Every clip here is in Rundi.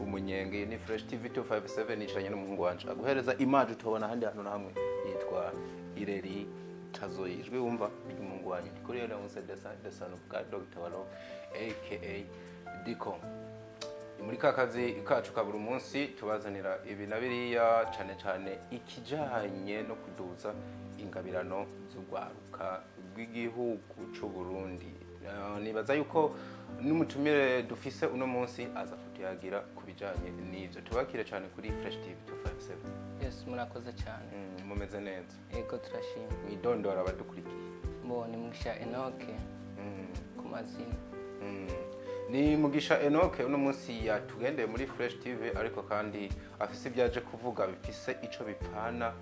umunyenge ni fresh tv 257 nicaranye n'umuhungu wanje aguhereza image utabona handi hantu na hamwe yitwa ireri tazo ijwi wumva ry'umuhungu wanyu ndikurira na musa desa desa no bwa dr walo aka dicom muri ka kazi kacu ka buri munsi tubazanira ibi na biriya cyane cyane ikijyanye no kuduza ingabirano z'urwaruka rw'igihugu cy'u Burundi nibaza yuko n'umutumire dufise uno munsi aza kutuyagira ku bijyanye n'ibyo tubakire cyane kuri fureshi tivi tu fayive seven yesi murakoze cyane mm, mumeze neza yego turashima mu idondora abadukurikiye mbonye mugisha enoke mm. ku mazina mm. ni mugisha enoke uno munsi yatugendeye muri fureshi tive ariko kandi afise ibyaje kuvuga bifise icyo bipana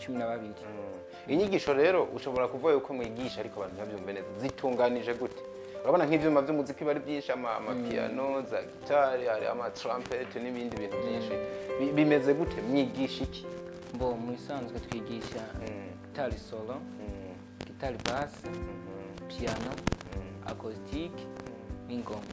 cumi na babiri hmm. inyigisho rero ushobora kuvuga yuko mwigisha ariko abantu ntibabyumve neza zitunganije gute urabona nk'ibyuma by'umuziki bari byinshi amapiyano hmm. za gitari hari amatrumpete n'ibindi bintu hmm. byinshi bimeze gute mwigisha iki mbo mu isanzwe twigisha gitari solo gitari basi piyano akositike n'ingoma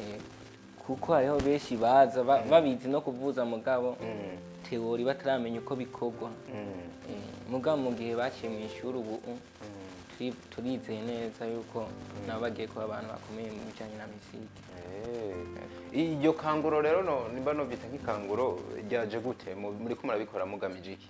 eh, kuko hariho benshi baza mm. babizi no kuvuza mugabo mm. teori bataramenya uko bikorwa eh, mugabo mu gihe baciye mu ishuri ubu turizeye neza yuko nabo bagiye kuba abantu bakomeye mu bijyanye na misike eh, iyo kanguro rero nimba nubita nk'ikanguro ryaje gute muri kumara bikora mugamije iki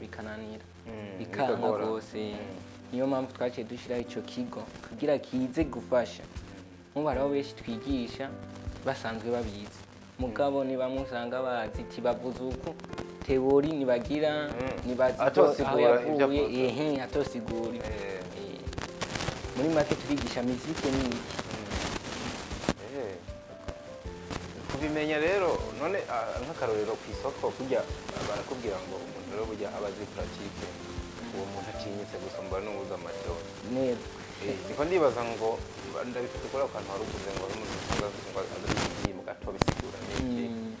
bikananira mm, bikanga rwose mm. niyo mpamvu twaciye dushyira icyo kigo kugira kize gufasha mm. nk'ubu benshi twigisha basanzwe babizi mugabo ni bamwe usanga bazi tibavuze uko tewori ntibagira ntibazi aho yavuye atosigura eh. Eh. muri make turigisha mizike n'imiti kubimenya rero none nk'akarorero ah, ku isoko kujya barakubwira ngo umuntu rero bujya aba azi uwo muntu atinyitse gusa mbona n'ubuze amatoni eh, niko ndibaza ngo ndabifite kuri ako kantu wari uguze ngo umuntu azi mu gato bisigura n'iki mm.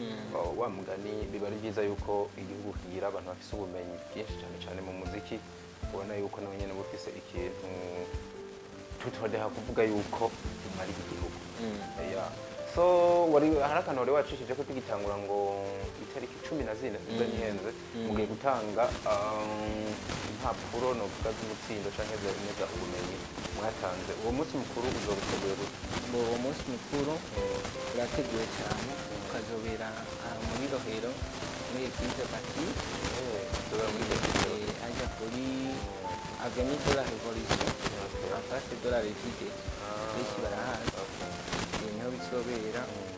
mm. oh, wa mugani biba ari byiza yuko igihugu kigira abantu bafite ubumenyi bwinshi cyane cyane mu muziki ubona yuko nawe nyine uba ufite ikintu tutodeha kuvuga yuko umara igihugu mm. so wari haraka nore wacishije ko tugitangura ngo itariki 10 na zine zihenze mugiye gutanga impapuro no kugaza umutsindo canke zemeza ubumenyi mwatanze uwo munsi mukuru uzogutegura gute uwo munsi mukuru urateguye cyane ukazobera muri rohero muri eglise pati aja kuri avenue de la révolution en face de la résidence benshi barahazi niho bizobera